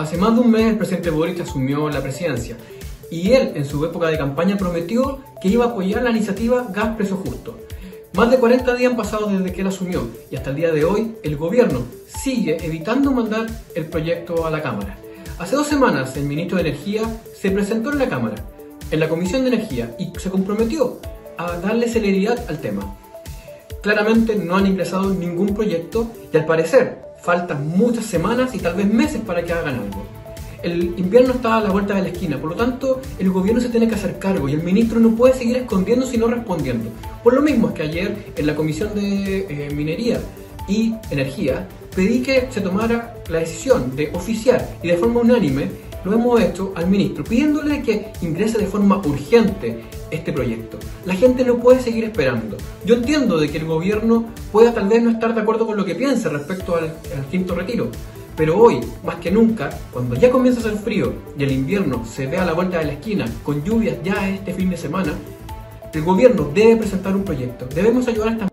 Hace más de un mes el presidente Boric asumió la presidencia y él en su época de campaña prometió que iba a apoyar la iniciativa Gas Precio Justo. Más de 40 días han pasado desde que él asumió y hasta el día de hoy el gobierno sigue evitando mandar el proyecto a la Cámara. Hace dos semanas el ministro de Energía se presentó en la Cámara, en la Comisión de Energía, y se comprometió a darle celeridad al tema. Claramente no han ingresado ningún proyecto y al parecer faltan muchas semanas y tal vez meses para que hagan algo. El invierno está a la vuelta de la esquina, por lo tanto el gobierno se tiene que hacer cargo y el ministro no puede seguir escondiéndose y no respondiendo. Por lo mismo es que ayer en la Comisión de eh, Minería y Energía pedí que se tomara la decisión de oficiar y de forma unánime lo hemos hecho al ministro, pidiéndole que ingrese de forma urgente este proyecto. La gente no puede seguir esperando. Yo entiendo de que el gobierno pueda tal vez no estar de acuerdo con lo que piensa respecto al, quinto retiro, pero hoy, más que nunca, cuando ya comienza a hacer frío y el invierno se ve a la vuelta de la esquina, con lluvias ya este fin de semana, el gobierno debe presentar un proyecto. Debemos ayudar a estas